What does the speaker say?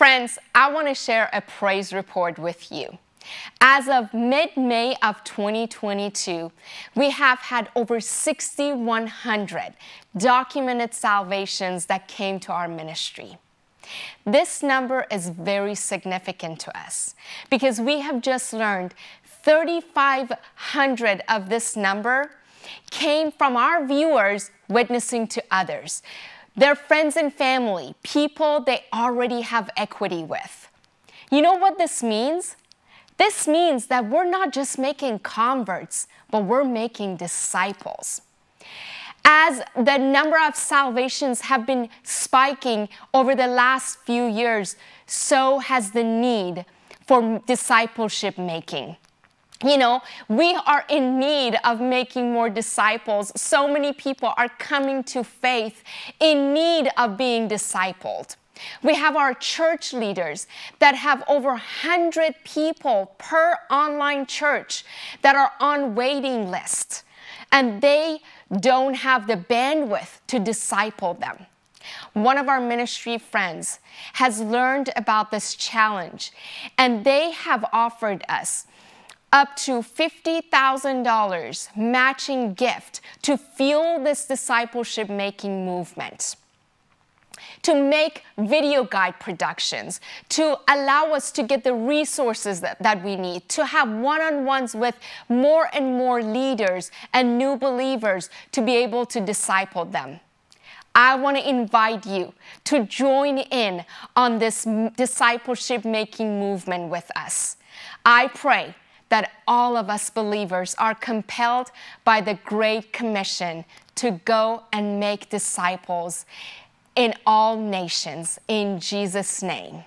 Friends, I want to share a praise report with you. As of mid May of 2022, we have had over 6,100 documented salvations that came to our ministry. This number is very significant to us because we have just learned 3,500 of this number came from our viewers witnessing to others their friends and family, people they already have equity with. You know what this means? This means that we're not just making converts, but we're making disciples. As the number of salvations have been spiking over the last few years, so has the need for discipleship making. You know, we are in need of making more disciples. So many people are coming to faith in need of being discipled. We have our church leaders that have over 100 people per online church that are on waiting list and they don't have the bandwidth to disciple them. One of our ministry friends has learned about this challenge and they have offered us up to $50,000 matching gift to fuel this discipleship making movement. To make video guide productions, to allow us to get the resources that, that we need, to have one on ones with more and more leaders and new believers to be able to disciple them. I want to invite you to join in on this discipleship making movement with us. I pray that all of us believers are compelled by the Great Commission to go and make disciples in all nations in Jesus' name.